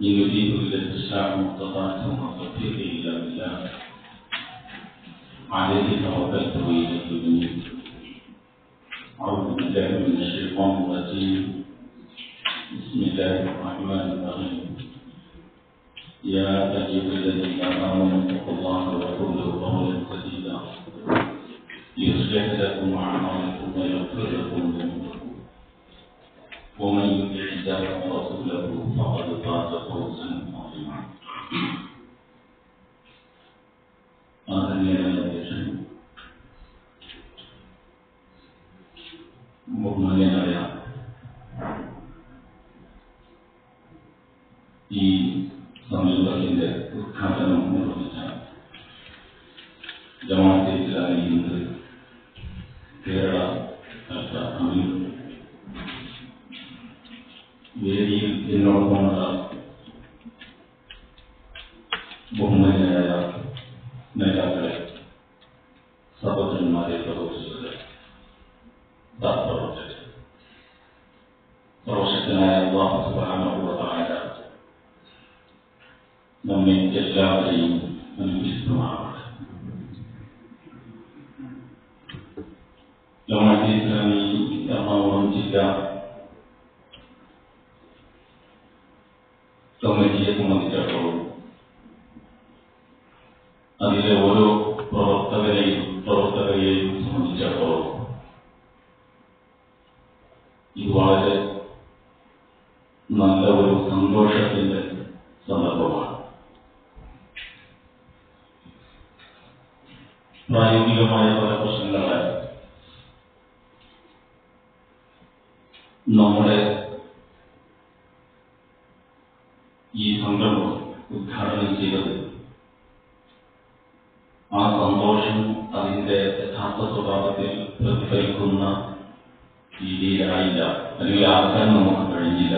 يريد إلا الإسلام مقتضاه وتوفيق إلا بالله عليه توكلت وإليه أنيب أعوذ بالله من الشيطان الرجيم. بسم الله الرحمن الرحيم. يا أيها الذين آمنوا اتقوا الله وقولوا قولا سديدا. يصلح لكم أعمالكم ويغفر لكم ذنوبكم. ومن يطع الله ورسوله فقد فاز فوزا عظيما Mudah-mudahan ya. الإسلامي كما وانتدى ആ സന്തോഷം അതിന്റെ യഥാർത്ഥ സ്വഭാവത്തിൽ പ്രതിഫലിക്കുന്ന രീതിയിലായില്ല. അല്ലെങ്കിൽ ആക്കാൻ നമുക്ക് കഴിഞ്ഞില്ല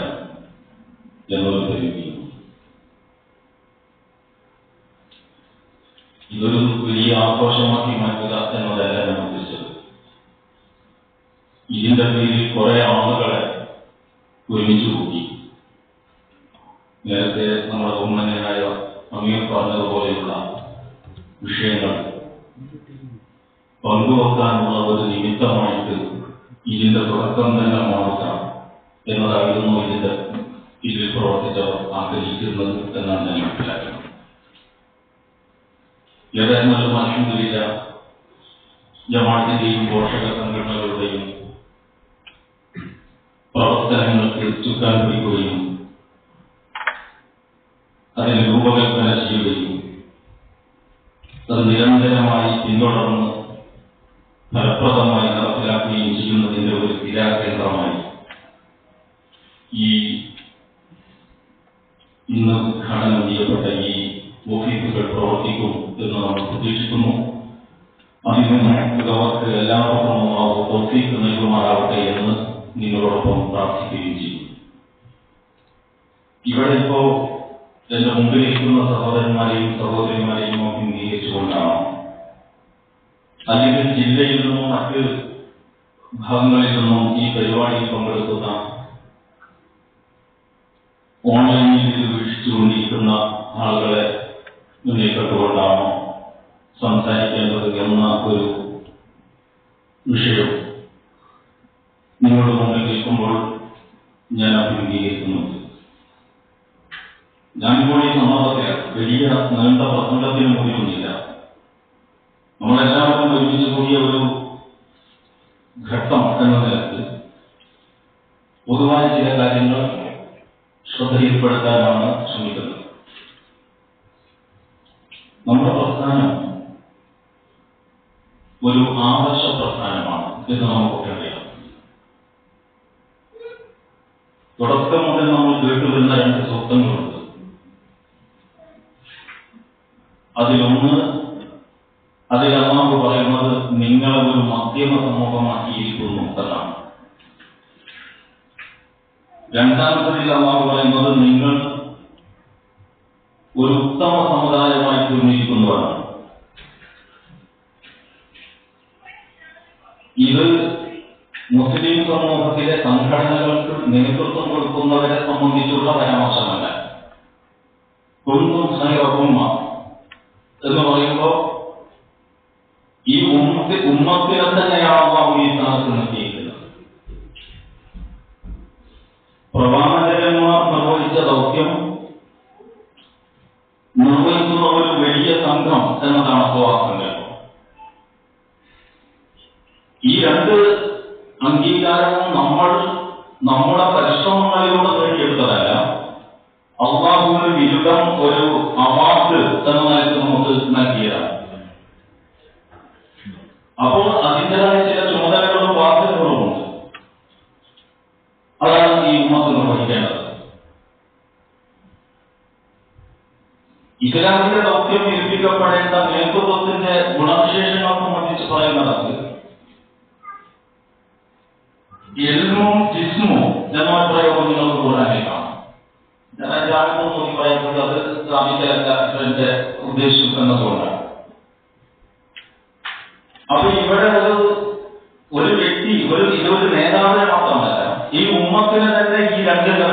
പരിമിതി ഇതൊരു വലിയ ആഘോഷമാക്കി മാറ്റുക എന്നതല്ല ഞാൻ ഉദ്ദേശിച്ചത്. ഇതിന്റെ പേരിൽ കുറെ ആളുകളെ ഒരുമിച്ച് കൂട്ടി. നേരത്തെ നമ്മുടെ ഉമ്മനായ അമീർ പറഞ്ഞതുപോലെയുള്ള വിഷയങ്ങൾ. പങ്കുവെക്കാനുള്ള ഒരു നിമിത്തമായിട്ട് ഇതിന്റെ തുടക്കം തന്നെ മാറുക എന്നതായിരുന്നു ഇതിന്റെ ഇതിൽ പ്രവർത്തിച്ചവർ ആഗ്രഹിക്കുന്നത് എന്നാണ് ഞാൻ മനസ്സിലാക്കുന്നത്. ഏതായിരുന്നാലും അലഹമില്ല ജമാഅത്തിന്റെയും പോഷക സംഘടനകളുടെയും പ്രവർത്തനങ്ങൾക്ക് ചുക്കാൻ പിടിക്കുകയും അതിന് രൂപകൽപ്പന ചെയ്യുകയും നിരന്തരമായി പിന്തുടർന്ന് ഫലപ്രദമായി നടപ്പിലാക്കുകയും ചെയ്യുന്നതിന്റെ ഒരു സ്ഥിരാകേന്ദ്രമായി ഈ ഇന്ന് ഉദ്ഘാടനം ചെയ്യപ്പെട്ട ഈ ഓഫീസുകൾ പ്രവർത്തിക്കും എന്ന് നമ്മൾ പ്രതീക്ഷിക്കുന്നു. അതിന് അവർക്ക് എല്ലാവർക്കും ഓഫീസ് നൽകുമാറാവട്ടെ എന്ന് നിങ്ങളോടൊപ്പം പ്രാർത്ഥിക്കുകയും ചെയ്യും ഇവിടെ ഇപ്പോ എന്റെ മുമ്പിൽ നിൽക്കുന്ന സഹോദരന്മാരെയും സഹോദരിമാരെയും അഭിമുഖീകരിച്ചുകൊണ്ടാണ് അല്ലെങ്കിൽ ജില്ലയിൽ നിന്നും മറ്റ് ഭാഗങ്ങളിൽ നിന്നും ഈ പരിപാടിയിൽ പങ്കെടുക്കുന്ന ഓൺലൈനിൽ ഇത് വീക്ഷിച്ചുകൊണ്ടിരിക്കുന്ന ആളുകളെ മുന്നിൽ കണ്ടുകൊണ്ടാണോ സംസാരിക്കേണ്ടത് എന്ന ഒരു വിഷയം നിങ്ങളുടെ മുമ്പിൽ നിൽക്കുമ്പോൾ ഞാൻ അഭിമുഖീകരിക്കുന്നുണ്ട് ഞാനിപ്പോൾ ഈ സന്ദർഭത്തിൽ വലിയ നീണ്ട പ്രസംഗത്തിന് മുടിയൊന്നുമില്ല നമ്മളെല്ലാവരും ഒരുമിച്ച് കൂടിയ ഒരു ഘട്ടം എന്ന നിലയ്ക്ക് പൊതുവായ ചില കാര്യങ്ങൾ ശ്രദ്ധയിൽപ്പെടുത്താനാണ് ശ്രമിക്കുന്നത്. നമ്മുടെ പ്രസ്ഥാനം ഒരു ആദർശ പ്രസ്ഥാനമാണ് എന്ന് നമുക്കൊക്കെ അറിയാം തുടക്കം മുതൽ നമ്മൾ കേട്ടുവരുന്ന രണ്ട് സൂക്തങ്ങളുണ്ട് അതിലൊന്ന് അതിൽ അള്ളാഹു പറയുന്നത് നിങ്ങളെ ഒരു മധ്യമ സമൂഹമാക്കിയിരിക്കുന്നു എന്നാണ് രണ്ടാമത്തതിൽ അമ്മാവ് പറയുന്നത് നിങ്ങൾ ഒരു ഉത്തമ സമുദായമായി തീർന്നിരിക്കുന്നതാണ് ഇത് മുസ്ലിം സമൂഹത്തിലെ സംഘടനകൾക്ക് നേതൃത്വം കൊടുക്കുന്നവരെ സംബന്ധിച്ചുള്ള പരാമർശമല്ല. ഖൈറ ഉമ്മ എന്ന് പറയുമ്പോൾ ഈ ഉമ്മത്തി ഉമ്മത്തിനെ തന്നെയാണ് അള്ളാഹു ഈ സ്ഥാനത്ത് നിർത്തിയിരിക്കുന്നത് പ്രവാചകന്മാർ നിർവഹിച്ച ദൗത്യം നിർവഹിക്കുന്ന ഒരു വലിയ സംഘം എന്നതാണ് അപ്പവാസങ്ങൾ ഈ രണ്ട് അംഗീകാരവും നമ്മൾ നമ്മുടെ പരിശ്രമങ്ങളിലൂടെ നേടിയെടുത്തതല്ല അള്ളാഹുവിന് ബിരുദം ഒരു അവാർഡ് എന്ന നിലയ്ക്ക് നമുക്ക് നൽകിയതാണ് അപ്പോൾ അതിന്റെതായ ചില ചുമതലകളും ബാധ്യതകളും ഉണ്ട് അതാണ് ഈ ഉമ്മത്ത് നിർവഹിക്കേണ്ടത് ഇസ്ലാമിന്റെ ദൗത്യം ഏൽപ്പിക്കപ്പെടേണ്ട നേതൃത്വത്തിന്റെ ഗുണവിശേഷങ്ങൾ സംബന്ധിച്ച് പറയുന്നത് എൽമും ജിസ്മും എന്ന പ്രയോഗം നിങ്ങൾക്ക് കൂടാനേക്കാം ഞാൻ ജാഗ്രത നോക്കി പറയുന്നത് അത് ഇസ്ലാമിന്റെ ഉദ്ദേശം എന്നതുകൊണ്ടാണ് അപ്പൊ ഇവിടെ ഒരു ഒരു വ്യക്തി ഒരു ഇതൊരു നേതാവിനെ മാത്രമല്ല ഈ ഉമ്മത്തിന് തന്നെ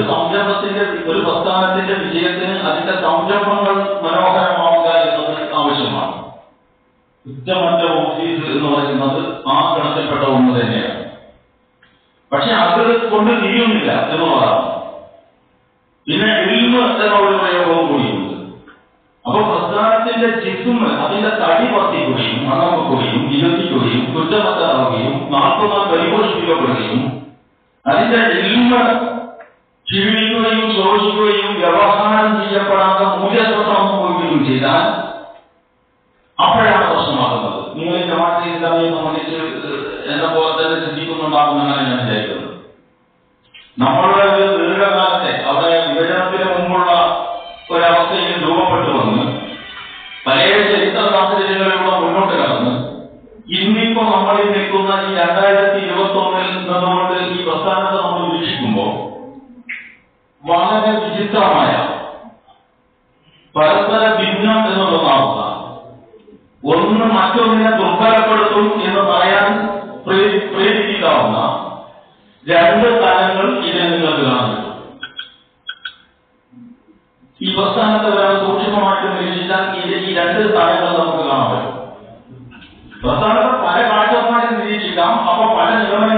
ഒരു സംരംഭത്തിന്റെ ഒരു പ്രസ്ഥാനത്തിന്റെ വിജയത്തിന് അതിന്റെ സംരംഭങ്ങൾ മനോഹരമാവുക എന്നത് ആവശ്യമാണ്. കുറ്റമറ്റ ഓഫീസ് എന്ന് പറയുന്നത് ആ ഗണത്തിൽപ്പെട്ട ഒന്ന് തന്നെയാണ്. പക്ഷെ അത് കൊണ്ട് തീരുന്നില്ല എന്നുള്ളതാണ് പിന്നെ ഇൽമ എന്ന ഒരു പ്രയോഗവും കൂടിയുണ്ട്. അപ്പൊ പ്രസ്ഥാനത്തിന്റെ ജിസ്മ് അതിന്റെ തടി വർദ്ധിക്കുകയും മണമക്കുകയും ഇരുത്തിക്കുകയും കുറ്റമറ്റാവുകയും നാൽപ്പതാം പരിപോഷിപ്പിക്കപ്പെടുകയും അതിന്റെ ഇൽമ ക്ഷീണിക്കുകയും ചോദിക്കുകയും വ്യവഹാരം ചെയ്യപ്പെടാത്ത മൂല്യസ്വത്വം പോവുകയും ചെയ്താൽ അപ്പോഴാണ് പ്രശ്നമാകുന്നത്. നിങ്ങൾ ജമാഅത്തെ ഇസ്ലാമിയെ സംബന്ധിച്ച് എന്നെ പോലെ തന്നെ ചിന്തിക്കുന്നുണ്ടാകുമെന്നാണ് ഞാൻ വിചാരിക്കുന്നത്. നമ്മളുടെ പ്രസ്ഥാനത്തെ പല കാഴ്ചപ്പാടിൽ നിരീക്ഷിക്കാം. അപ്പൊ പല നിഗമനങ്ങളിലും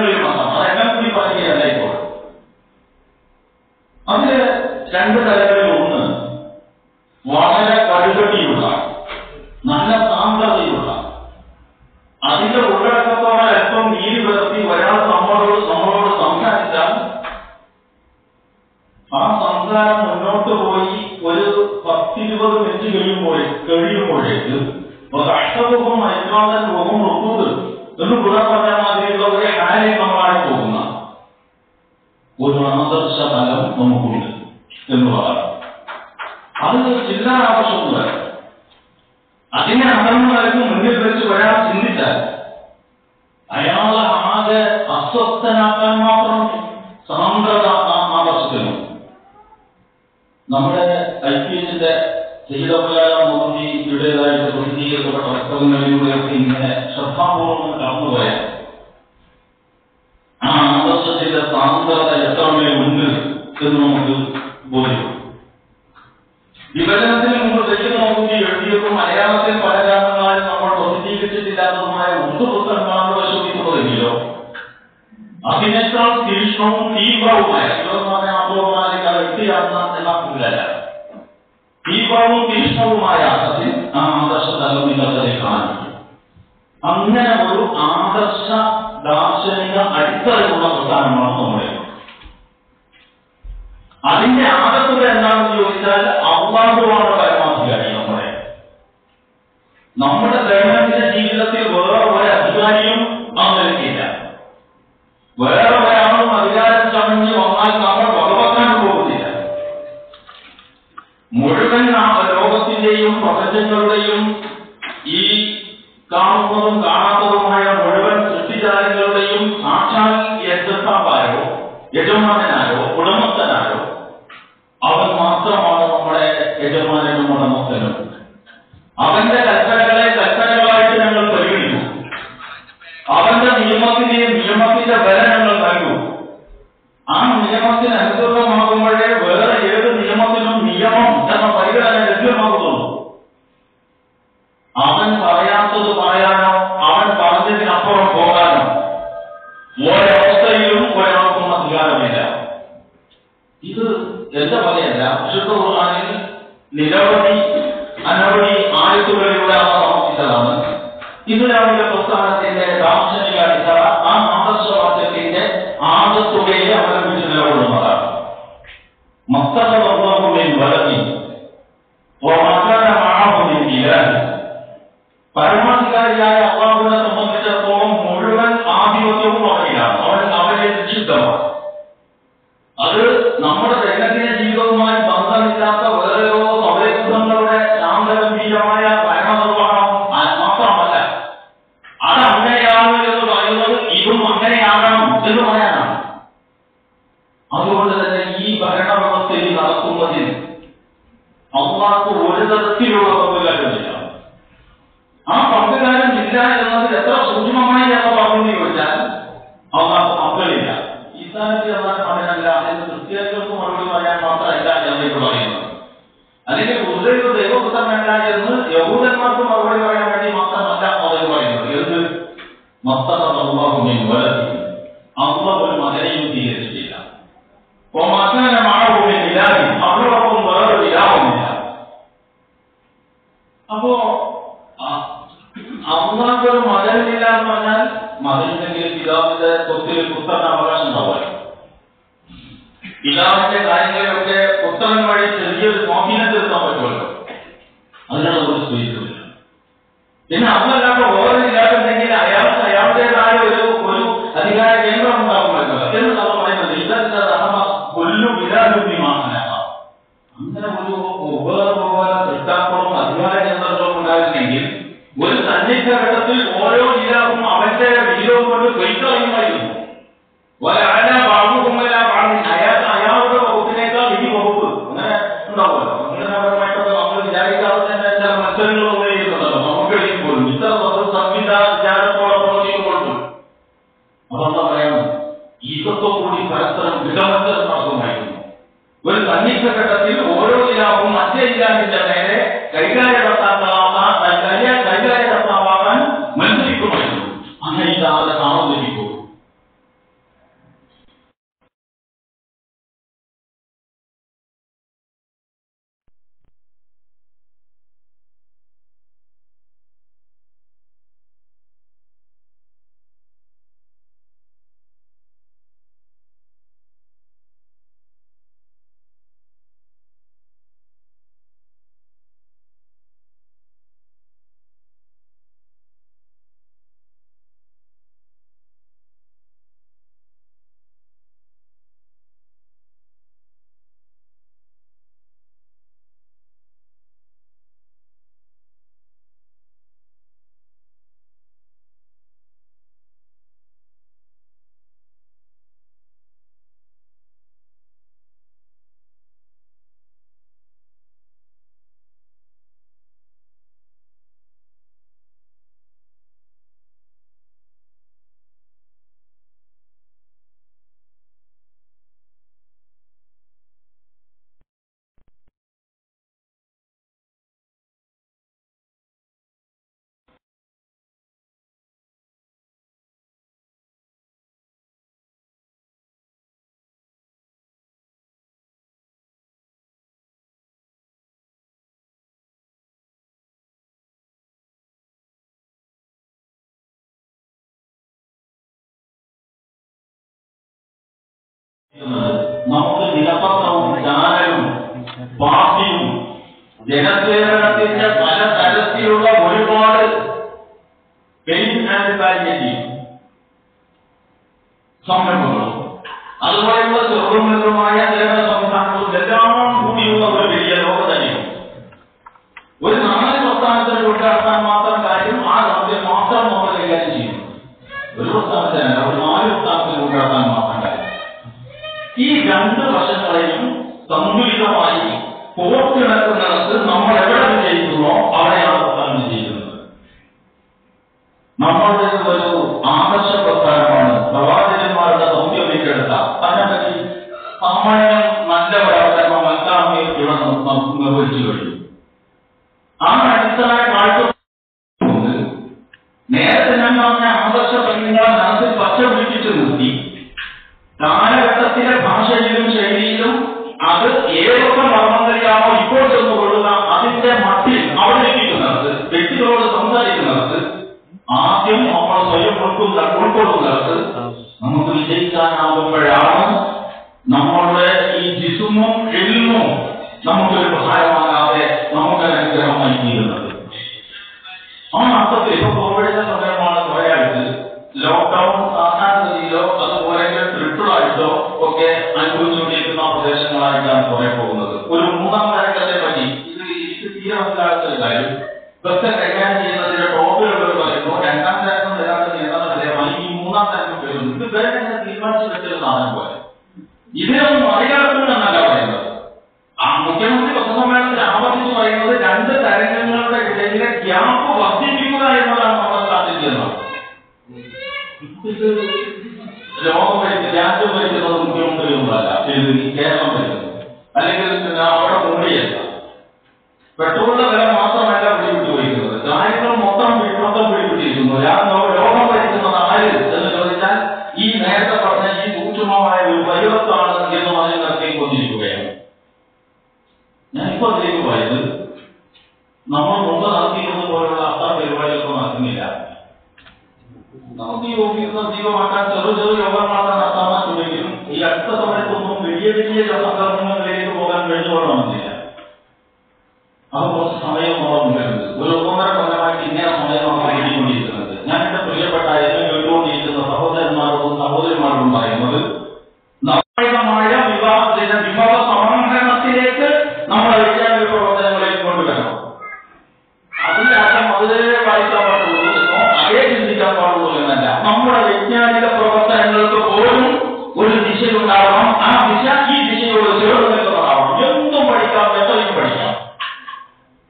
അതിനെ അകന്നവർക്ക് മുന്നിൽ വെച്ച് ഒരാൾ ചിന്തിച്ചാൽ അയാളെ ആകെ അസ്വസ്ഥനാക്കാൻ മാത്രം സാന്ദ്രത ആകർഷിക്കുന്നു നമ്മുടെ ഐ പി എസിന്റെ ചെയ്തവരുടേതായിട്ട് പ്രസിദ്ധീകരിക്കപ്പെട്ട പുസ്തകങ്ങളിലൂടെയൊക്കെ ഇങ്ങനെ ശ്രദ്ധാപൂർവം കടന്നുപോയ ആ ആദർശത്തിന്റെ സാന്ദ്രത എത്രമേലുണ്ട് എന്ന് നമുക്ക് ബോധ്യം വിഭജനത്തിന് തീക്ഷ്ണവും തീവ്രവുമായ ഇരുപത്തിനാല് അപൂർവമായ വ്യക്തിയാണെന്ന എന്നാക്കില്ല തീവ്രവും തീക്ഷ്ണവുമായ അർത്ഥത്തിൽ ആ ആദർശ തലം നിങ്ങൾക്കതിൽ കാണിക്കും അങ്ങനെ ഒരു ആദർശ ദാർശനിക അടിത്തറയുള്ള പ്രസ്ഥാനമാണ് നമ്മുടെ അതിന്റെ ആകത്തുക എന്താണെന്ന് ചോദിച്ചാൽ അള്ളാഹുവാണ് പരമാധികാരി നമ്മുടെ നമ്മുടെ മാത്രം വിതൗട്ട് സ്പർശവുമായിരുന്നു ഒരു സന്നിഗ്ധ ഘട്ടത്തിൽ ഓരോ ഇലാവും മറ്റേ നേരെ കൈകാര്യം നടത്താത്ത നമുക്ക് നിലപത്രവും ദാനവും പാർട്ടിയും ജനസേവനത്തിന്റെ പല തരത്തിലുള്ള ഒരുപാട് സംരംഭങ്ങളും. അതുപോലെയുള്ള ചെറുപ്പം ഭാഷയിലും ശൈലിയിലും അത് ഏതൊക്കെ മർമ്മങ്ങളിലാണോ ഇപ്പോൾ ചെന്നുകൊള്ളുക അതിന്റെ മട്ടിൽ അവിടെ ഇരിക്കുന്നത് വ്യക്തികളോട് സംസാരിക്കുന്നത് ആദ്യം നമ്മൾ സ്വയം ഉൾക്കുന്ന ഉൾക്കൊള്ളുന്നത് നമുക്ക് വിജയിക്കാനാകുമ്പോഴാണ് നമ്മളുടെ ഈ ജിസുമും എല്ലും നമുക്കൊരു പ്രധാനമാകാതെ നമുക്ക് അനുഗ്രഹമായി തീരുന്നത്. വരുന്നു ഇത് വേറെ തന്നെ തീരുമാനിച്ചു സാധനം പോലെ ഇതിനൊന്നും മറികടക്കുമെന്നല്ല പറയുന്നത്. ആ മുഖ്യമന്ത്രി ആവർത്തിച്ച് പറയുന്നത് രണ്ട് തരംഗങ്ങളുടെ ഇടയിലെ ഗ്യാപ്പ് വർദ്ധിപ്പിക്കുക എന്നതാണ് നമ്മുടെ സ്ട്രാറ്റജി എന്നാണ് ലോകം രാജ്യം ഭരിക്കുന്നത് മുഖ്യമന്ത്രി ഒന്നുമല്ല കേരളം ഭരിക്കുന്നത് അല്ലെങ്കിൽ അവിടെ മുറിയല്ല പെട്രോളിന്റെ വില ನಮಗೆ ಹೋಗಿದ್ದು ಜೀವ ಮಾತಾಡ್ತಾರೋ ಜನ ಯೋಗ ಮಾಡ್ತಾನೆ ಅಂತ ಸುಡಿದ್ರು ಈ ಅರ್ಥ ಸಮಯ ತುಂಬ ಬೆಳಿಯ ಬೆಳಿಯ ಜನ ಕರ್ಮಗಳಿಗೆ ಹೋಗಲು ಬೆಳೆದು ಮಾಡೋದಿಲ್ಲ ಅವರು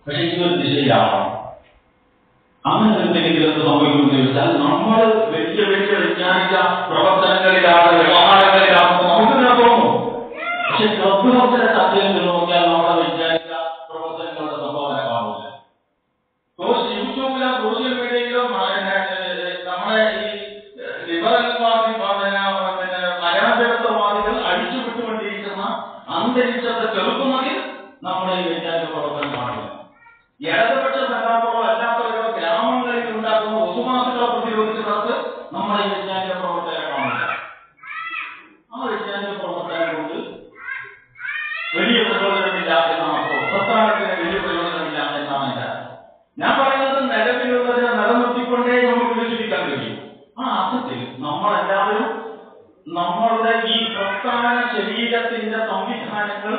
പക്ഷെ ഇതൊരു ഒരു ദിശയിലാവണം. അങ്ങനെ എന്തെങ്കിലും സംഭവിക്കുന്നു ചോദിച്ചാൽ നമ്മൾ വലിയ വലിയ വൈജ്ഞാനിക പ്രവർത്തനങ്ങളിലാണ് വ്യവഹാരങ്ങളിലാണെന്ന് നമുക്കിങ്ങനെ തോന്നും. പക്ഷെ ചർച്ചയിൽ നിന്ന് നോക്കിയാൽ നമ്മുടെ പ്രവർത്തനങ്ങളുടെ സംഭാവന കാണില്ല സോഷ്യൽ യൂട്യൂബിലോ സോഷ്യൽ മീഡിയയിലോ നമ്മുടെ ഈ ലിബറൽവാദി പിന്നെ മലയാളിത്വവാദികൾ അടിച്ചുവിട്ടുകൊണ്ടിരിക്കുന്ന അന്തരീക്ഷത്തെ ചെറുക്കുന്നതിൽ നമ്മുടെ ഈ വൈജ്ഞാനിക പ്രവർത്തനം കാണില്ല ഇടതുപക്ഷ സഖാക്കളോ അല്ലാത്തവരോ ഗ്രാമങ്ങളിൽ ഉണ്ടാക്കുന്ന ഒസുമാസുകളെ പ്രതിരോധിച്ചിടത്ത് നമ്മുടെ ഈ വൈജ്ഞാനിക പ്രവർത്തനം കാണില്ല ആ വൈജ്ഞാനിക പ്രവർത്തനം കൊണ്ട് വലിയ പ്രയോജനമില്ല എന്നാണ് അപ്പോ പ്രസ്ഥാനത്തിന് വലിയ പ്രയോജനമില്ല എന്നാണ് എന്റെ അർത്ഥം. ഞാൻ പറയുന്നത് നിലവിലുള്ളതിനെ നിലനിർത്തിക്കൊണ്ടേ നമുക്ക് വികസിപ്പിക്കാൻ കഴിയും ആ അർത്ഥത്തിൽ നമ്മളെല്ലാവരും നമ്മളുടെ ഈ പ്രസ്ഥാന ശരീരത്തിന്റെ സംവിധാനങ്ങൾ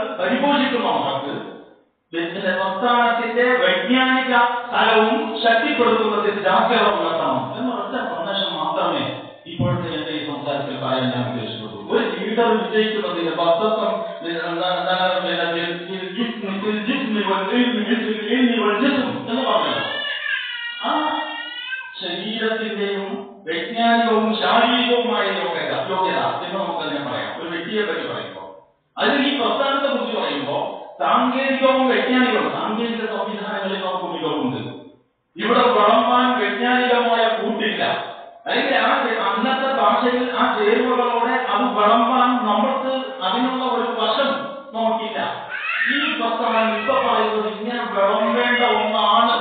പിന്നെ പ്രസ്ഥാനത്തിന്റെ വൈജ്ഞാനിക തലവും ശക്തിപ്പെടുത്തുന്നതിൽ ജാഗ്രത പുലർത്തണം എന്നൊരൊറ്റ സന്ദേശം മാത്രമേ ഇപ്പോഴത്തെ എന്റെ ഈ സംസാരത്തിൽ പറയാൻ ഞാൻ ഉദ്ദേശിച്ചുള്ളൂ ഒരു ലീഡർ വിജയിക്കുന്നതിന് ഭക്തത്വം എന്ന് പറഞ്ഞു ആ ശരീരത്തിന്റെയും വൈജ്ഞാനികവും ശാരീരികവുമായ യോഗ്യത യോഗ്യത എന്ന് നമുക്ക് തന്നെ പറയാം ഒരു വ്യക്തിയെ പറ്റി പറയുമ്പോൾ അതിൽ ഈ പറയുമ്പോൾ സാങ്കേതികവും വൈജ്ഞാനികവും സാങ്കേതിക സംവിധാനങ്ങളിൽ നമുക്ക് മികവുണ്ട് ഇവിടെ വിളമ്പാൻ വൈജ്ഞാനികമായ കൂട്ടില്ല. അല്ലെങ്കിൽ ആ അന്നത്തെ ഭാഷയിൽ ആ ചേരുവകളോടെ അത് വിളമ്പാൻ നമുക്ക് അതിനുള്ള ഒരു വശം നോക്കില്ല ഈ വസ്ത്രം ഇപ്പൊ പറയുന്നത് ഇങ്ങനെ വിളമ്പേണ്ട ഒന്നാണ്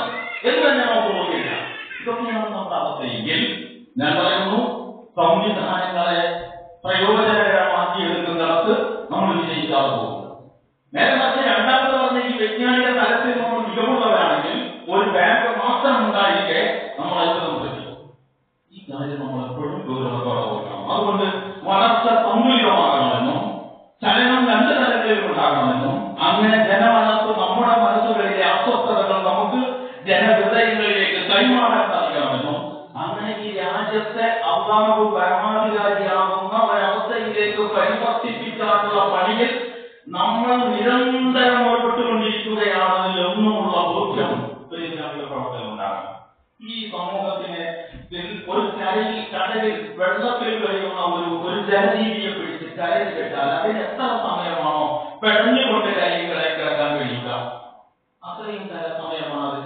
എന്ന് തന്നെ നമുക്ക് നോക്കില്ല ഇതൊക്കെയാണ് നമ്മുടെ അവസ്ഥയെങ്കിൽ ഞാൻ പറയുന്നു സംവിധാനങ്ങളെ പ്രയോജനകരമാക്കി എടുക്കുന്നിടത്ത് നമ്മൾ വിജയിക്കാതെ പോകും നേരെ മറിച്ച് രണ്ടാമത് പറഞ്ഞ ഈ വൈജ്ഞാനിക തലത്തിൽ നമ്മൾ മികവുള്ളവരാണെങ്കിൽ ഒരു ബാങ്ക് മാത്രം ഉണ്ടായിരിക്കെ നമ്മൾ അത്ഭുതം പറ്റും ഈ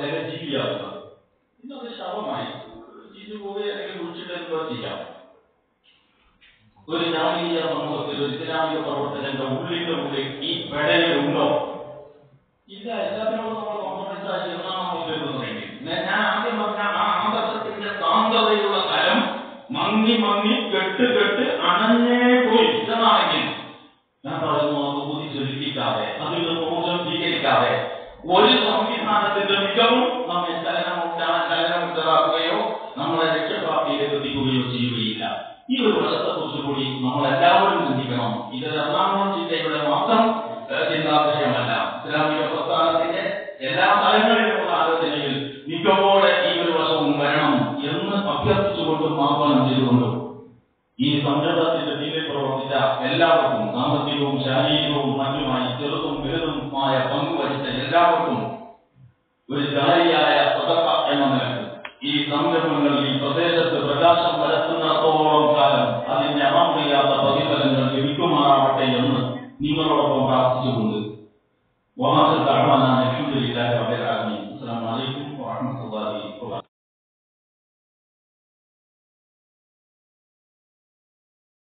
അദ്ദേഹം ജീവിയാവുന്നത് ഇന്ന് അത് ശവമായി ചീഞ്ഞു അല്ലെങ്കിൽ കുഴിച്ചിട്ടെടുക്കുകയോ ചെയ്യാം ഒരു ജാതീയ സമൂഹത്തിൽ ഒരു ഇസ്ലാമിക പ്രവർത്തകന്റെ ഉള്ളിന്റെ ഉള്ളിൽ ഈ പെടലുണ്ടോ ഇല്ല എല്ലാത്തിനോടും നമ്മൾ കോംപ്രമൈസായി ഒന്നാമത്തെ ഞാൻ ആദ്യം പറഞ്ഞ ആ ആദർശത്തിന്റെ സാന്ദ്രതയുള്ള തലം മങ്ങി മങ്ങി കെട്ട് കെട്ട്